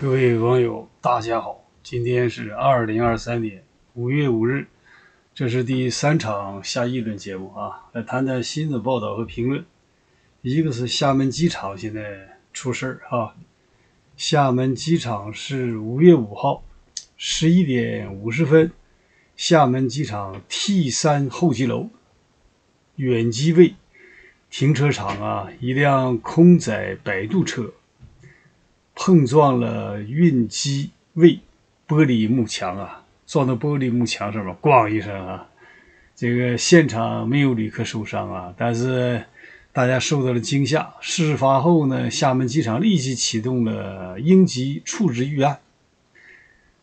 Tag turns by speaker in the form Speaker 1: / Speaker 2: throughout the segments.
Speaker 1: 各位网友，大家好！今天是二零二三年五月五日，这是第三场下议论节目啊，来谈谈新的报道和评论。一个是厦门机场现在出事儿啊，厦门机场是五月五号十一点五十分，厦门机场 T 三候机楼远机位停车场啊，一辆空载摆渡车。碰撞了运机位玻璃幕墙啊，撞到玻璃幕墙上面，咣一声啊！这个现场没有旅客受伤啊，但是大家受到了惊吓。事发后呢，厦门机场立即启动了应急处置预案，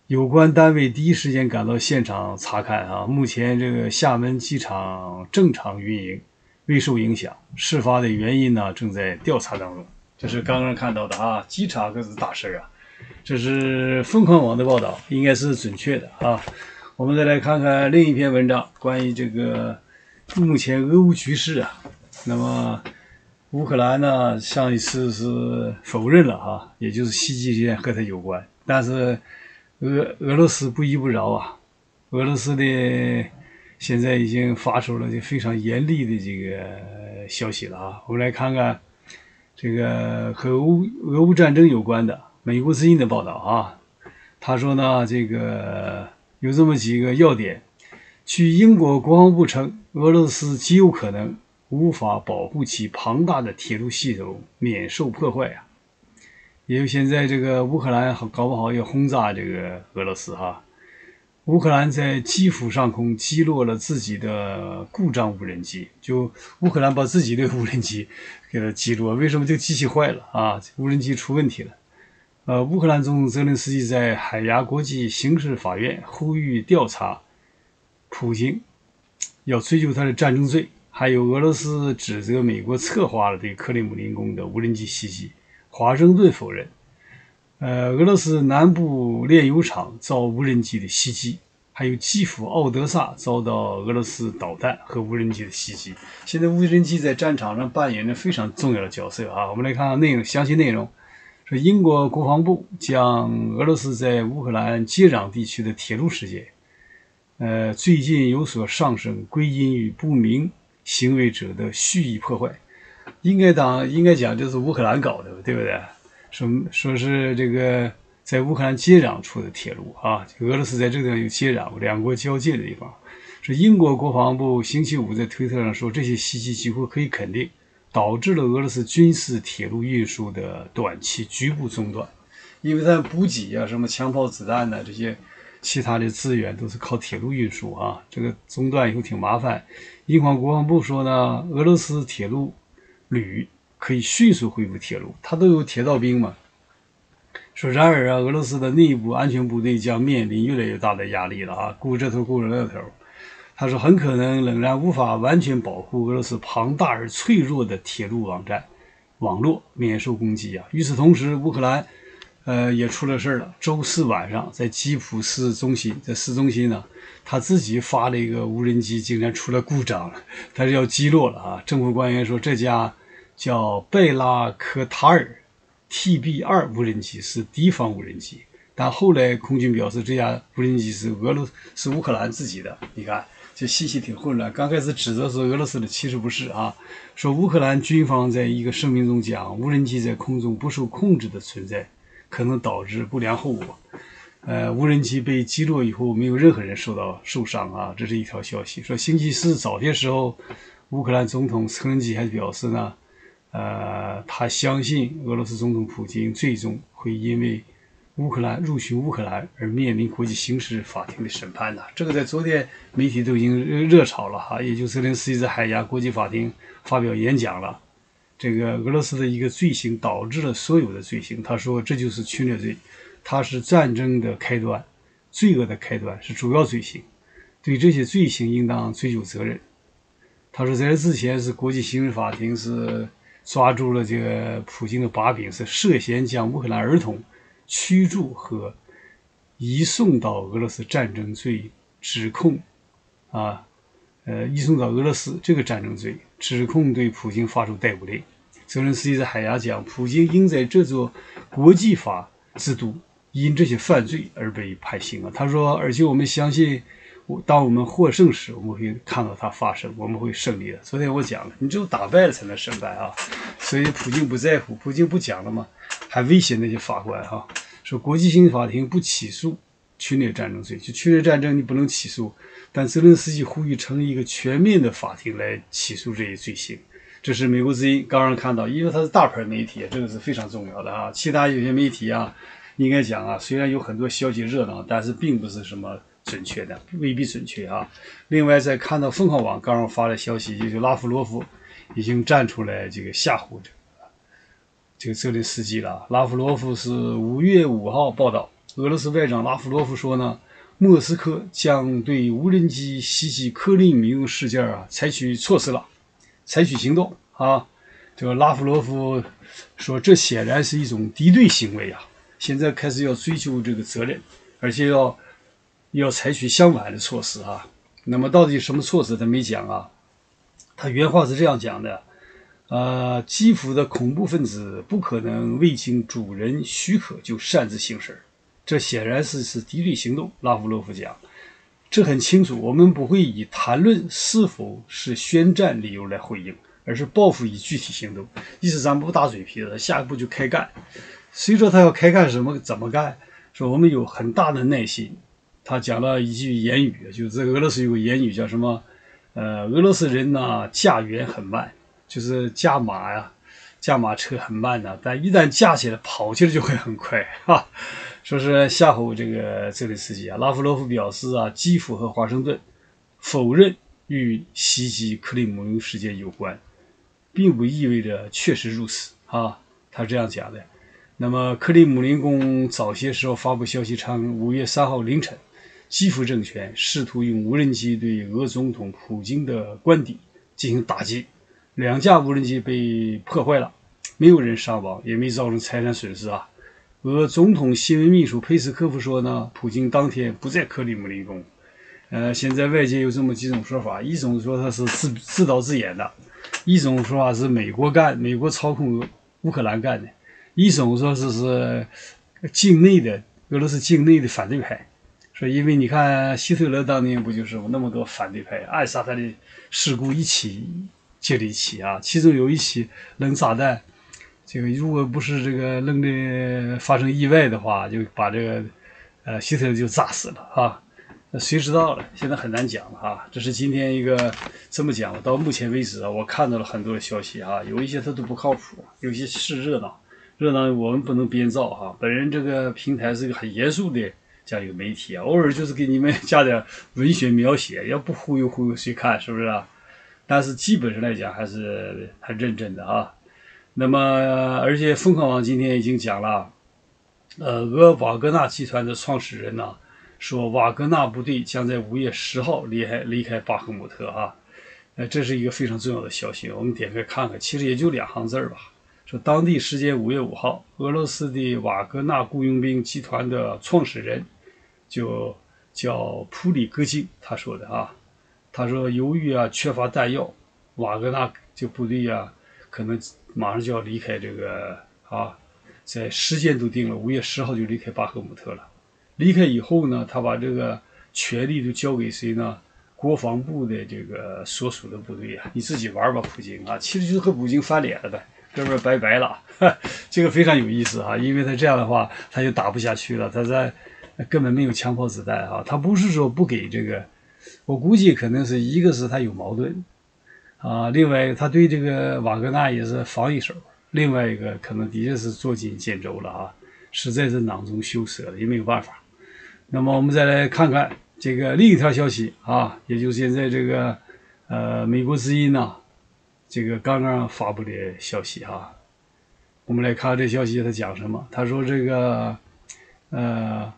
Speaker 1: 有关单位第一时间赶到现场查看啊。目前这个厦门机场正常运营，未受影响。事发的原因呢，正在调查当中。这是刚刚看到的啊，机场可是大事啊！这是疯狂网的报道，应该是准确的啊。我们再来看看另一篇文章，关于这个目前俄乌局势啊。那么乌克兰呢，上一次是否认了啊，也就是袭击事件和他有关。但是俄俄罗斯不依不饶啊，俄罗斯的现在已经发出了非常严厉的这个消息了啊。我们来看看。这个和乌俄乌战争有关的美国之音的报道啊，他说呢，这个有这么几个要点。据英国国防部称，俄罗斯极有可能无法保护其庞大的铁路系统免受破坏啊。因为现在这个乌克兰搞不好要轰炸这个俄罗斯哈。乌克兰在基辅上空击落了自己的故障无人机，就乌克兰把自己的无人机给它击落，为什么这个机器坏了啊？无人机出问题了。呃，乌克兰总统泽连斯基在海牙国际刑事法院呼吁调查普京，要追究他的战争罪。还有俄罗斯指责美国策划了对克里姆林宫的无人机袭击，华盛顿否认。呃，俄罗斯南部炼油厂遭无人机的袭击，还有基辅奥德萨遭到俄罗斯导弹和无人机的袭击。现在无人机在战场上扮演着非常重要的角色啊！我们来看看内容，详细内容说，英国国防部将俄罗斯在乌克兰接壤地区的铁路事件，呃，最近有所上升，归因于不明行为者的蓄意破坏。应该当应该讲，就是乌克兰搞的，对不对？说说是这个在乌克兰接壤处的铁路啊，俄罗斯在这个地方有接壤，两国交界的地方。是英国国防部星期五在推特上说，这些袭击几乎可以肯定导致了俄罗斯军事铁路运输的短期局部中断，因为它补给啊，什么枪炮子弹呐，这些其他的资源都是靠铁路运输啊，这个中断以后挺麻烦。英国国防部说呢，俄罗斯铁路旅。可以迅速恢复铁路，他都有铁道兵嘛。说然而啊，俄罗斯的内部安全部队将面临越来越大的压力了啊，顾这头顾那头。他说很可能仍然无法完全保护俄罗斯庞大而脆弱的铁路网站网络免受攻击啊。与此同时，乌克兰呃也出了事儿了。周四晚上，在基辅市中心，在市中心呢，他自己发了一个无人机，竟然出了故障了，他是要击落了啊。政府官员说这家。叫贝拉科塔尔 TB 二无人机是敌方无人机，但后来空军表示这架无人机是俄罗是乌克兰自己的。你看这信息挺混乱，刚开始指责是俄罗斯的，其实不是啊。说乌克兰军方在一个声明中讲，无人机在空中不受控制的存在可能导致不良后果。呃，无人机被击落以后，没有任何人受到受伤啊，这是一条消息。说星期四早些时候，乌克兰总统泽连斯基还表示呢。呃，他相信俄罗斯总统普京最终会因为乌克兰入侵乌克兰而面临国际刑事法庭的审判的。这个在昨天媒体都已经热炒了哈，也就是泽连斯基在海牙国际法庭发表演讲了。这个俄罗斯的一个罪行导致了所有的罪行，他说这就是侵略罪，它是战争的开端，罪恶的开端是主要罪行，对这些罪行应当追究责任。他说在这之前是国际刑事法庭是。抓住了这个普京的把柄，是涉嫌将乌克兰儿童驱逐和移送到俄罗斯战争罪指控，啊，呃，移送到俄罗斯这个战争罪指控对普京发出逮捕令。泽连斯基在海牙讲，普京应在这座国际法制度因这些犯罪而被判刑啊。他说，而且我们相信，我当我们获胜时，我们会看到它发生，我们会胜利的。昨天我讲了，你只有打败了才能胜败啊。所以普京不在乎，普京不讲了吗？还威胁那些法官哈，说国际刑事法庭不起诉侵略战争罪，就侵略战争你不能起诉。但泽连斯基呼吁成立一个全面的法庭来起诉这一罪行。这是美国之音刚刚看到，因为它是大牌媒体，这个是非常重要的啊。其他有些媒体啊，应该讲啊，虽然有很多消息热闹，但是并不是什么准确的，未必准确啊。另外，在看到凤凰网刚刚发的消息，就是拉夫罗夫已经站出来这个吓唬这个这个泽连斯基了。拉夫罗夫是五月五号报道，俄罗斯外长拉夫罗夫说呢，莫斯科将对无人机袭击克里米林事件啊采取措施了。采取行动啊！这个拉夫罗夫说，这显然是一种敌对行为啊！现在开始要追究这个责任，而且要要采取相反的措施啊！那么到底什么措施他没讲啊？他原话是这样讲的：呃，基辅的恐怖分子不可能未经主人许可就擅自行事，这显然是是敌对行动。拉夫洛夫讲。这很清楚，我们不会以谈论是否是宣战理由来回应，而是报复以具体行动。意思咱们不打嘴皮子，下一步就开干。谁说他要开干什么？怎么干？说我们有很大的耐心。他讲了一句言语，就是俄罗斯有个言语叫什么？呃，俄罗斯人呢驾辕很慢，就是驾马呀，驾马车很慢的，但一旦驾起来，跑起来就会很快，哈。说是吓唬这个泽连斯基啊，拉夫罗夫表示啊，基辅和华盛顿否认与袭击克里姆林事件有关，并不意味着确实如此啊，他这样讲的。那么克里姆林宫早些时候发布消息称，五月三号凌晨，基辅政权试图用无人机对俄总统普京的官邸进行打击，两架无人机被破坏了，没有人伤亡，也没造成财产损失啊。俄总统新闻秘书佩斯科夫说呢，普京当天不在克里姆林宫。呃，现在外界有这么几种说法：一种说他是自自导自演的；一种说法是美国干，美国操控乌克兰干的；一种说是是境内的俄罗斯境内的反对派。说因为你看希特勒当年不就是那么多反对派暗杀他的事故一起接了一起啊，其中有一起扔炸弹。这个如果不是这个扔的发生意外的话，就把这个呃希特勒就炸死了啊！那谁知道了？现在很难讲了哈。这是今天一个这么讲。到目前为止啊，我看到了很多消息啊，有一些它都不靠谱，有些是热闹，热闹我们不能编造哈。本人这个平台是一个很严肃的这样一个媒体啊，偶尔就是给你们加点文学描写，要不忽悠忽悠谁看是不是啊？但是基本上来讲还是很认真的啊。那么，而且凤凰网今天已经讲了，呃，俄瓦格纳集团的创始人呢说，瓦格纳部队将在五月十号离开离开巴赫姆特哈，呃，这是一个非常重要的消息。我们点开看看，其实也就两行字儿吧。说当地时间五月五号，俄罗斯的瓦格纳雇佣兵集团的创始人就叫普里戈金，他说的啊，他说由于啊缺乏弹药，瓦格纳这部队啊可能。马上就要离开这个啊，在时间都定了，五月十号就离开巴赫姆特了。离开以后呢，他把这个权力都交给谁呢？国防部的这个所属的部队啊，你自己玩吧，普京啊，其实就是和普京翻脸了呗，哥们拜拜了。这个非常有意思啊，因为他这样的话，他就打不下去了，他在根本没有枪炮子弹啊，他不是说不给这个，我估计可能是一个是他有矛盾。啊，另外他对这个瓦格纳也是防一手，另外一个可能的确是捉襟见肘了啊，实在是囊中羞涩了，也没有办法。那么我们再来看看这个另一条消息啊，也就是现在这个呃美国之音呢，这个刚刚发布的消息哈。我们来看这消息，他讲什么？他说这个呃，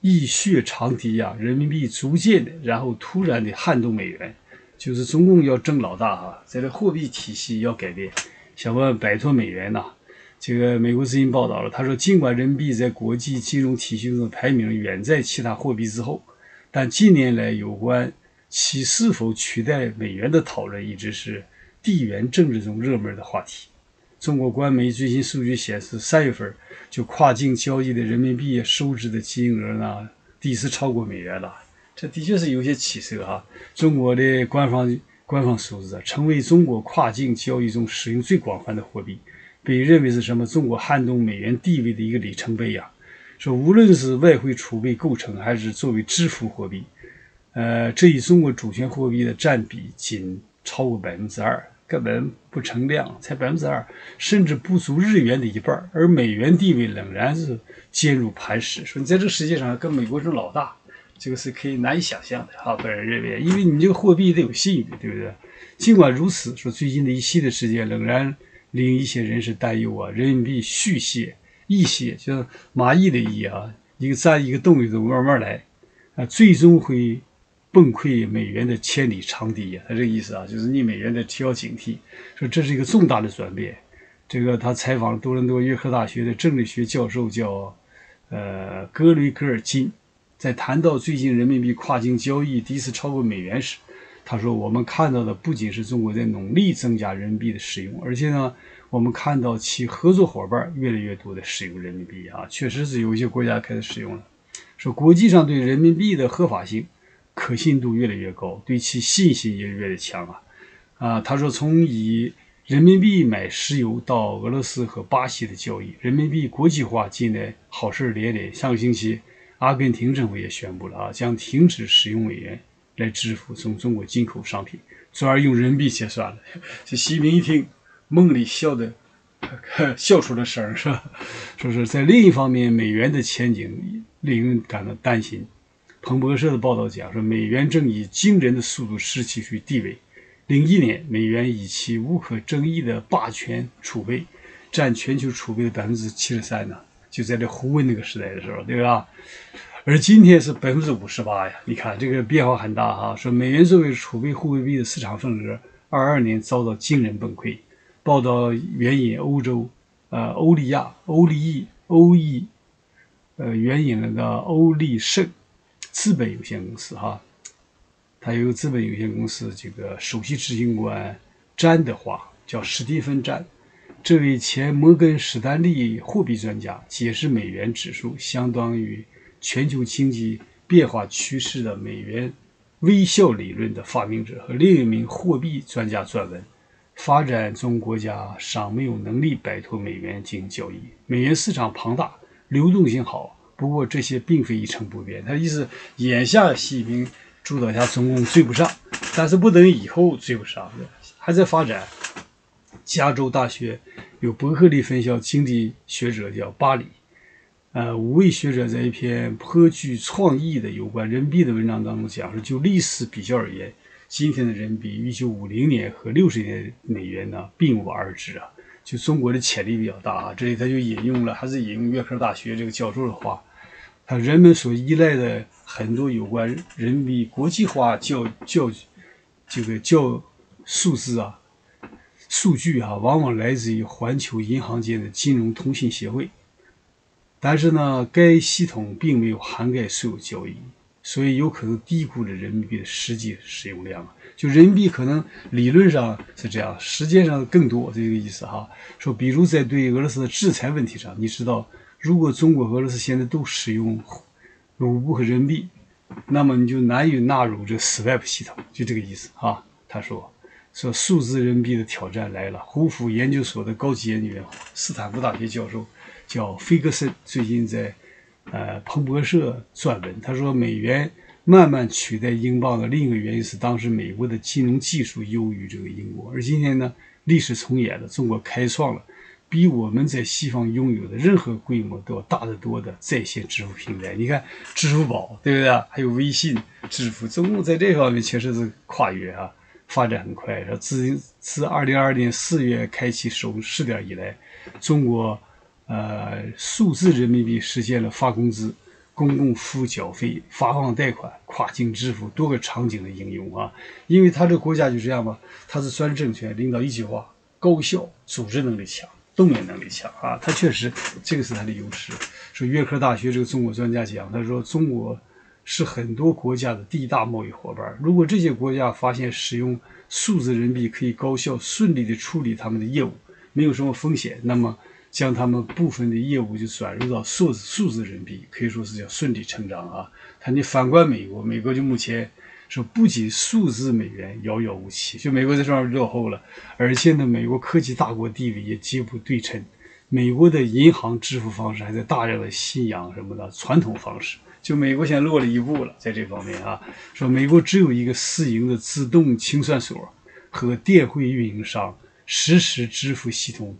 Speaker 1: 一血长堤呀，人民币逐渐的，然后突然的撼动美元。就是中共要争老大哈，在这货币体系要改变，想问摆脱美元呐。这个美国之音报道了，他说，尽管人民币在国际金融体系中的排名远在其他货币之后，但近年来有关其是否取代美元的讨论一直是地缘政治中热门的话题。中国官媒最新数据显示，三月份就跨境交易的人民币收支的金额呢，第一次超过美元了。这的确是有些起色哈。中国的官方官方数字啊，成为中国跨境交易中使用最广泛的货币，被认为是什么？中国撼动美元地位的一个里程碑呀。说无论是外汇储备构成，还是作为支付货币，呃，这一中国主权货币的占比仅超过百分之二。根本不成量，才百分之二，甚至不足日元的一半而美元地位仍然是坚如磐石。说你在这个世界上跟美国争老大，这个是可以难以想象的哈。本人认为，因为你这个货币得有信誉，对不对？尽管如此，说最近的一系列事件仍然令一些人士担忧啊，人民币续泻、溢泻，就是蚂蚁的蚁啊，一个占一个洞一个洞，慢慢来啊，最终会。崩溃美元的千里长堤呀，他这个意思啊，就是你美元得提高警惕，说这是一个重大的转变。这个他采访多伦多约克大学的政治学教授叫呃格雷格尔金，在谈到最近人民币跨境交易第一次超过美元时，他说我们看到的不仅是中国在努力增加人民币的使用，而且呢，我们看到其合作伙伴越来越多的使用人民币啊，确实是有一些国家开始使用了。说国际上对人民币的合法性。可信度越来越高，对其信心也越来越强啊！啊，他说，从以人民币买石油到俄罗斯和巴西的交易，人民币国际化近来好事连连。上个星期，阿根廷政府也宣布了啊，将停止使用美元来支付从中国进口商品，转而用人民币结算了。这习近平一听，梦里笑的 笑出了声是吧？说是在另一方面，美元的前景令人感到担心。彭博社的报道讲说，美元正以惊人的速度失去其地位。零一年，美元以其无可争议的霸权储备，占全球储备的百分之七十三呢，就在这胡温那个时代的时候，对吧？而今天是百分之五十八呀！你看这个变化很大哈。说美元作为储备货币的市场份额，二二年遭到惊人崩溃。报道援引欧洲，呃，欧利亚、欧利易、欧易，呃，援引了个欧利盛。资本有限公司哈，它由资本有限公司，这个首席执行官詹的话叫史蒂芬詹，这位前摩根士丹利货币专家解释美元指数相当于全球经济变化趋势的美元微笑理论的发明者和另一名货币专家撰文：发展中国家尚没有能力摆脱美元进行交易，美元市场庞大，流动性好。不过这些并非一成不变。他的意思，眼下习近平主导下中共追不上，但是不等以后追不上，还在发展。加州大学有伯克利分校经济学者叫巴里，呃，五位学者在一篇颇具创意的有关人民币的文章当中讲说，就历史比较而言，今天的人民币与1950年和60年美元呢并无二致啊。就中国的潜力比较大啊。这里他就引用了，还是引用约克大学这个教授的话。他人们所依赖的很多有关人民币国际化教教这个教数字啊数据啊，往往来自于环球银行间的金融通信协会，但是呢，该系统并没有涵盖所有交易，所以有可能低估了人民币的实际使用量就人民币可能理论上是这样，实际上更多这个意思哈。说比如在对俄罗斯的制裁问题上，你知道。如果中国、俄罗斯现在都使用卢布和人民币，那么你就难以纳入这 SWIFT 系统，就这个意思啊。他说：“说数字人民币的挑战来了。”胡佛研究所的高级研究员、斯坦福大学教授叫菲格森，最近在呃彭博社撰文，他说：“美元慢慢取代英镑的另一个原因是，当时美国的金融技术优于这个英国，而今天呢，历史重演了，中国开创了。”比我们在西方拥有的任何规模都要大得多的在线支付平台，你看支付宝，对不对？还有微信支付，中国在这方面确实是跨越啊，发展很快。说自自二零二二年四月开启首试点以来，中国呃数字人民币实现了发工资、公共服务缴费、发放贷款、跨境支付多个场景的应用啊。因为他这国家就这样嘛，他是专政权，领导一句话，高效，组织能力强。动员能力强啊，他确实这个是他的优势。说约克大学这个中国专家讲，他说中国是很多国家的第一大贸易伙伴。如果这些国家发现使用数字人民币可以高效顺利地处理他们的业务，没有什么风险，那么将他们部分的业务就转入到数字数字人民币，可以说是叫顺理成章啊。他你反观美国，美国就目前说不仅数字美元遥遥无期，就美国在这上面落后了，而且呢，美国科技大国地位也极不对称。美国的银行支付方式还在大量的信仰什么的传统方式，就美国现在落了一步了，在这方面啊，说美国只有一个私营的自动清算所和电汇运营商实时支付系统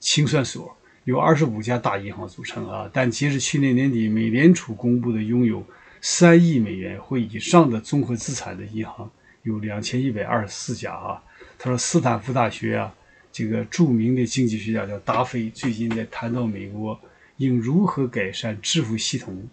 Speaker 1: 清算所，由二十五家大银行组成啊。但截至去年年底，美联储公布的拥有三亿美元或以上的综合资产的银行有两千一百二十四家啊。他说，斯坦福大学啊。这个著名的经济学家叫达菲，最近在谈到美国应如何改善支付系统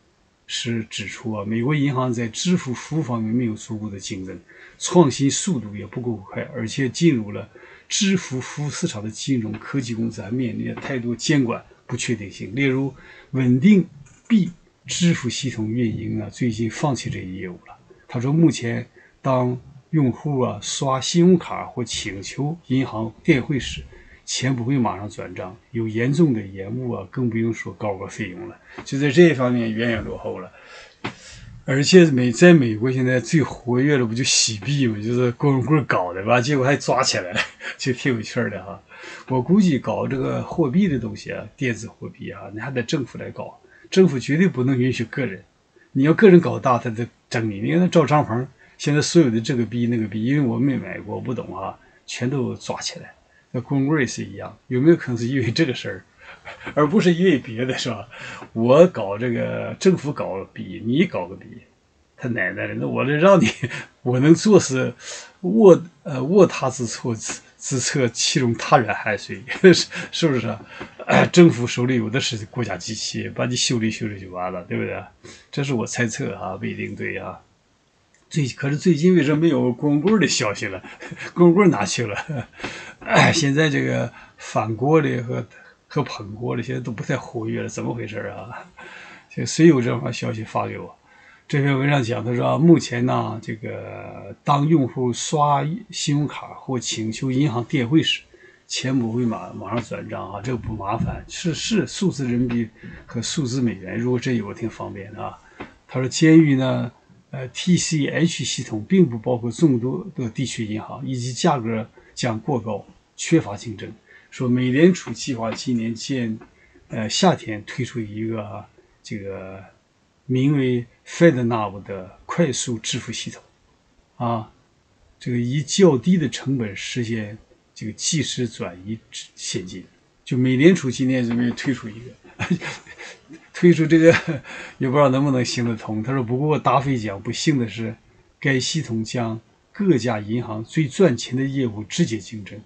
Speaker 1: 时指出啊，美国银行在支付服务方面没有足够的竞争，创新速度也不够快，而且进入了支付服务市场的金融科技公司还面临太多监管不确定性，例如稳定币支付系统运营啊，最近放弃这一业务了。他说，目前当用户啊，刷信用卡或请求银行电汇时，钱不会马上转账，有严重的延误啊，更不用说高额费用了。就在这一方面远远落后了。而且美在美国现在最活跃的不就洗币吗？就是光棍搞的吧，结果还抓起来了，就挺有趣的哈。我估计搞这个货币的东西啊，电子货币啊，你还得政府来搞，政府绝对不能允许个人。你要个人搞大，他得整你。你看那赵长鹏。现在所有的这个币那个币，因为我没买过，我不懂啊，全都抓起来。那光棍也是一样，有没有可能是因为这个事儿，而不是因为别的，是吧？我搞这个政府搞币，你搞个币，他奶奶的，那我这让你，我能做是卧呃卧他之错自测，其中他人害谁？是是不是啊？政府手里有的是国家机器，把你修理修理就完了，对不对？这是我猜测啊，不一定对啊。最可是最近为什么没有光棍的消息了？光棍哪去了？现在这个反国的和和捧国的现在都不太活跃了，怎么回事啊？谁有这方消息发给我？这篇文章讲，他说目前呢，这个当用户刷信用卡或请求银行电汇时，钱不会马马上转账啊，这个不麻烦，是是数字人民币和数字美元，如果这有个挺方便的啊。他说监狱呢。呃，TCH 系统并不包括众多的地区银行，以及价格将过高，缺乏竞争。说美联储计划今年建，呃，夏天推出一个这个名为 FedNow 的快速支付系统，啊，这个以较低的成本实现这个即时转移现金。就美联储今天准备推出一个。推出这个 也不知道能不能行得通。他说：“不过达菲讲，不幸的是，该系统将各家银行最赚钱的业务直接竞争，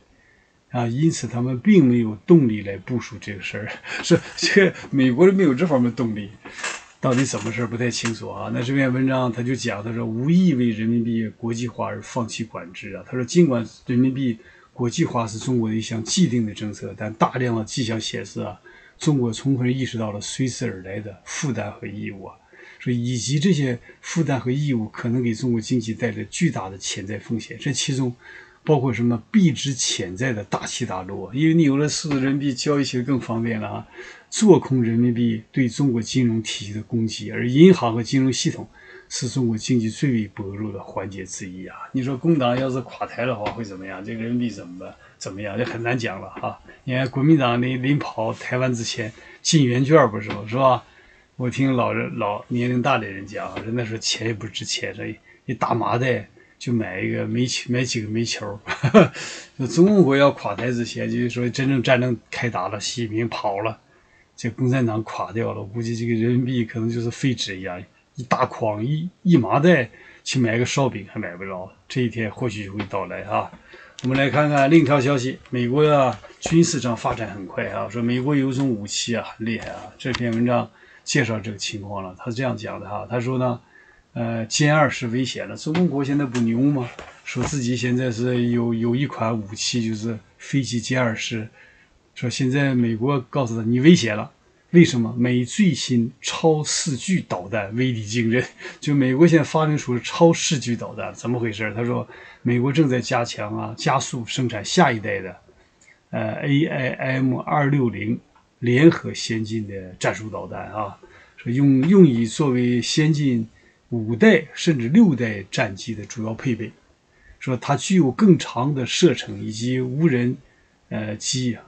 Speaker 1: 啊，因此他们并没有动力来部署这个事儿。是这个美国人没有这方面动力，到底怎么事不太清楚啊。那这篇文章他就讲，他说无意为人民币国际化而放弃管制啊。他说，尽管人民币国际化是中国的一项既定的政策，但大量的迹象显示啊。”中国充分意识到了随之而来的负担和义务啊，说以及这些负担和义务可能给中国经济带来巨大的潜在风险，这其中包括什么币值潜在的大起大落，因为你有了数字人民币，交易起来更方便了啊，做空人民币对中国金融体系的攻击，而银行和金融系统是中国经济最为薄弱的环节之一啊。你说工党要是垮台的话会怎么样？这个人民币怎么办？怎么样？这很难讲了哈。你看国民党临临跑台湾之前进圆券不是吗？是吧？我听老人老年龄大的人讲，人那时候钱也不值钱，这一大麻袋就买一个煤球，买几个煤球。中国要垮台之前，就是说真正战争开打了，习近平跑了，这共产党垮掉了，我估计这个人民币可能就是废纸一样，一大筐一一麻袋去买个烧饼还买不着。这一天或许就会到来啊。我们来看看另一条消息：美国呀，军事上发展很快啊。说美国有种武器啊，很厉害啊。这篇文章介绍这个情况了，他是这样讲的哈。他说呢，呃，歼二十危险了。中国现在不牛吗？说自己现在是有有一款武器，就是飞机歼二十。说现在美国告诉他你危险了。为什么美最新超视距导弹威力惊人？就美国现在发明出了超视距导弹，怎么回事？他说，美国正在加强啊，加速生产下一代的，呃 AIM 二六零联合先进的战术导弹啊，说用用以作为先进五代甚至六代战机的主要配备。说它具有更长的射程以及无人呃机啊，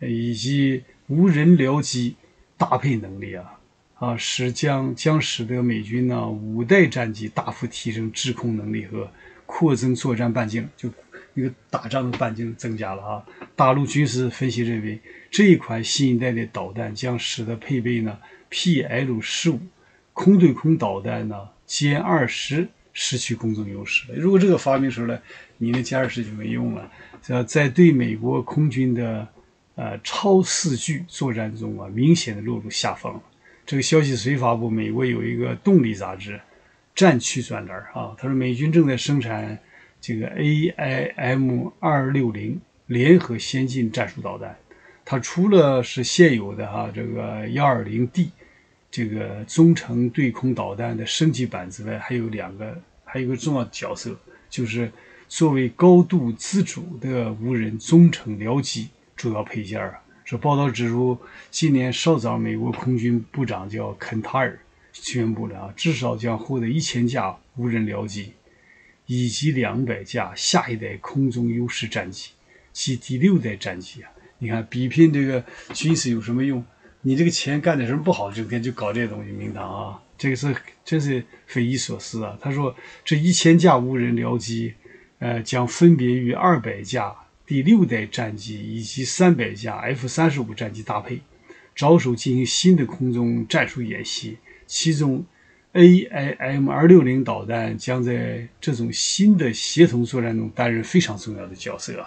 Speaker 1: 以及无人僚机搭配能力啊。啊，使将将使得美军呢五代战机大幅提升制空能力和扩增作战半径，就一个打仗的半径增加了啊。大陆军事分析认为，这一款新一代的导弹将使得配备呢 PL 十五空对空导弹呢歼二十失去攻击优势了。如果这个发明出来，你那歼二十就没用了。在在对美国空军的呃超四距作战中啊，明显的落入下风了。这个消息谁发布？美国有一个动力杂志战区专栏啊，他说美军正在生产这个 AIM 二六零联合先进战术导弹。它除了是现有的哈这个幺二零 D 这个中程对空导弹的升级版之外，还有两个，还有一个重要角色，就是作为高度自主的无人中程僚机主要配件啊。这报道指出，今年稍早，美国空军部长叫肯塔尔宣布了啊，至少将获得一千架无人僚机，以及两百架下一代空中优势战机及第六代战机啊！你看，比拼这个军事有什么用？你这个钱干点什么不好，整天就搞这些东西，名堂啊！这个是真是匪夷所思啊！他说，这一千架无人僚机，呃，将分别与二百架。第六代战机以及三百架 F 三十五战机搭配，着手进行新的空中战术演习。其中，AIM 二六零导弹将在这种新的协同作战中担任非常重要的角色。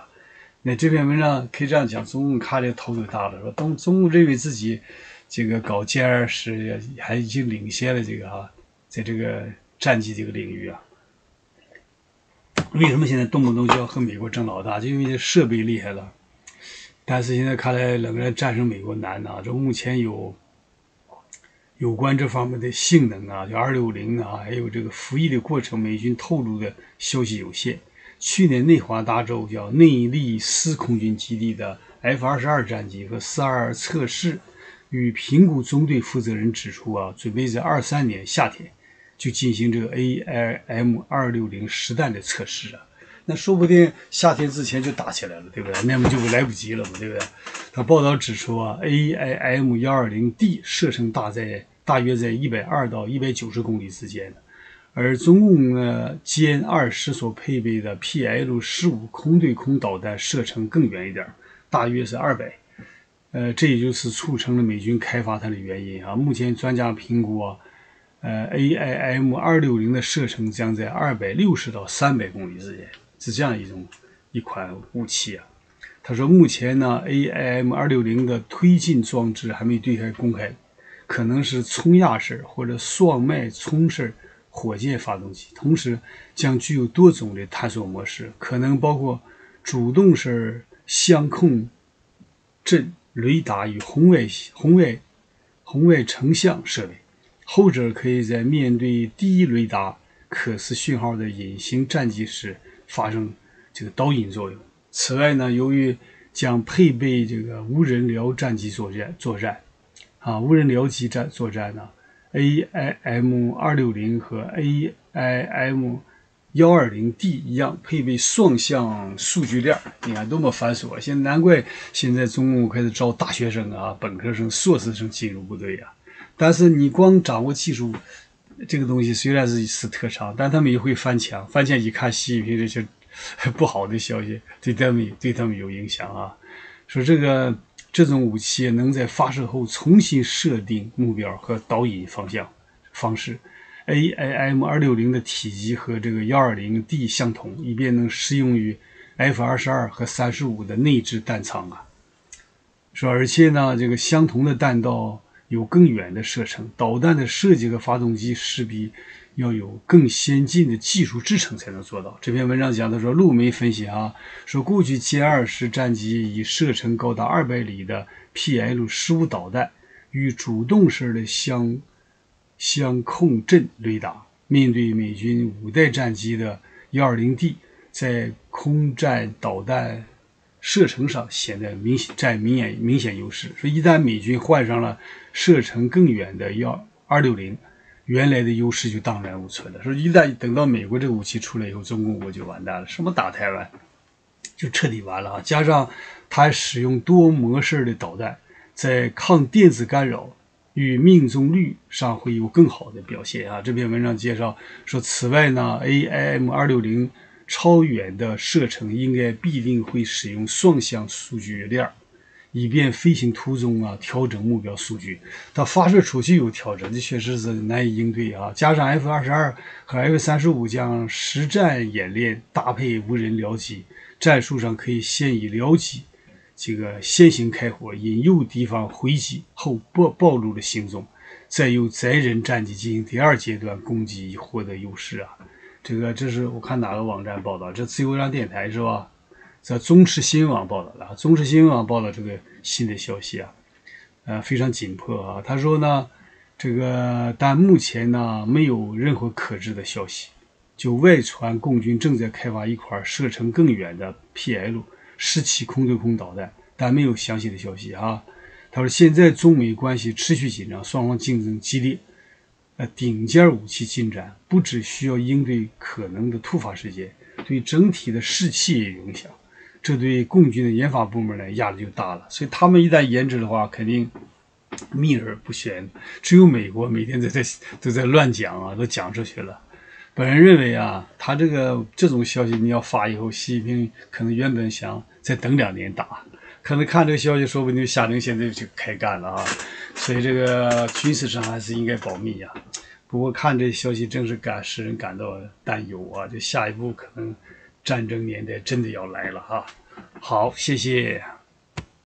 Speaker 1: 那这篇文章可以这样讲：中共看的头都大了，说中中共认为自己这个搞歼二十还已经领先了这个哈，在这个战机这个领域啊。为什么现在动不动就要和美国争老大？就因为这设备厉害了。但是现在看来，两个人战胜美国难呐。这目前有有关这方面的性能啊，就二六零啊，还有这个服役的过程，美军透露的消息有限。去年内华达州叫内利斯空军基地的 F 二十二战机和四二二测试与评估中队负责人指出啊，准备在二三年夏天。就进行这个 AIM 二六零实弹的测试啊，那说不定夏天之前就打起来了，对不对？那么就来不及了嘛，对不对？他报道指出啊，AIM 幺二零 D 射程大在大约在一百二到一百九十公里之间而中共呢歼二十所配备的 PL 十五空对空导弹射程更远一点，大约是二百。呃，这也就是促成了美军开发它的原因啊。目前专家评估啊。呃，AIM 二六零的射程将在二百六十到三百公里之间，是这样一种一款武器啊。他说，目前呢，AIM 二六零的推进装置还没对外公开，可能是冲压式或者双脉冲式火箭发动机，同时将具有多种的探索模式，可能包括主动式相控阵雷达与红外红外红外成像设备。后者可以在面对低雷达可视讯号的隐形战机时发生这个导引作用。此外呢，由于将配备这个无人僚战机作战作战，啊，无人僚机战作战呢，AIM 二六零和 AIM 幺二零 D 一样配备双向数据链。你看多么繁琐！现在难怪现在中共开始招大学生啊、本科生、硕士生进入部队呀。但是你光掌握技术，这个东西虽然是是特长，但他们也会翻墙。翻墙一看习近平这些不好的消息，对他们对他们有影响啊。说这个这种武器能在发射后重新设定目标和导引方向方式。AIM 二六零的体积和这个幺二零 D 相同，以便能适用于 F 二十二和三十五的内置弹仓啊。说而且呢，这个相同的弹道。有更远的射程，导弹的设计和发动机势必要有更先进的技术支撑才能做到。这篇文章讲的说，陆媒分析啊，说过去歼二十战机以射程高达二百里的 PL 十五导弹与主动式的相相控阵雷达，面对美军五代战机的幺二零 D，在空战导弹射程上显得明显占明显明显优势。说一旦美军换上了射程更远的幺二六零，原来的优势就荡然无存了。说一旦等到美国这个武器出来以后，中共国就完蛋了。什么打台湾，就彻底完了啊！加上他还使用多模式的导弹，在抗电子干扰与命中率上会有更好的表现啊！这篇文章介绍说，此外呢，AIM 二六零超远的射程应该必定会使用双向数据链。以便飞行途中啊调整目标数据，它发射出去有调整，这确实是难以应对啊。加上 F 二十二和 F 三十五将实战演练搭配无人僚机，战术上可以先以僚机这个先行开火，引诱敌方回击后暴暴露了行踪，再由载人战机进行第二阶段攻击以获得优势啊。这个这是我看哪个网站报道，这自由亚电台是吧？在中视新闻网报道了，中视新闻网报道这个新的消息啊，呃，非常紧迫啊。他说呢，这个但目前呢没有任何可知的消息，就外传共军正在开发一款射程更远的 PL 十七空对空导弹，但没有详细的消息啊。他说现在中美关系持续紧张，双方竞争激烈，呃，顶尖武器进展不只需要应对可能的突发事件，对整体的士气也影响。这对共军的研发部门呢压力就大了，所以他们一旦研制的话，肯定秘而不宣。只有美国每天在在 都在乱讲啊，都讲出去了。本人认为啊，他这个这种消息你要发以后，习近平可能原本想再等两年打，可能看这个消息，说不定就下令现在就开干了啊。所以这个军事上还是应该保密呀。不过看这消息，真是感使人感到担忧啊，就下一步可能。战争年代真的要来了哈，好，谢谢。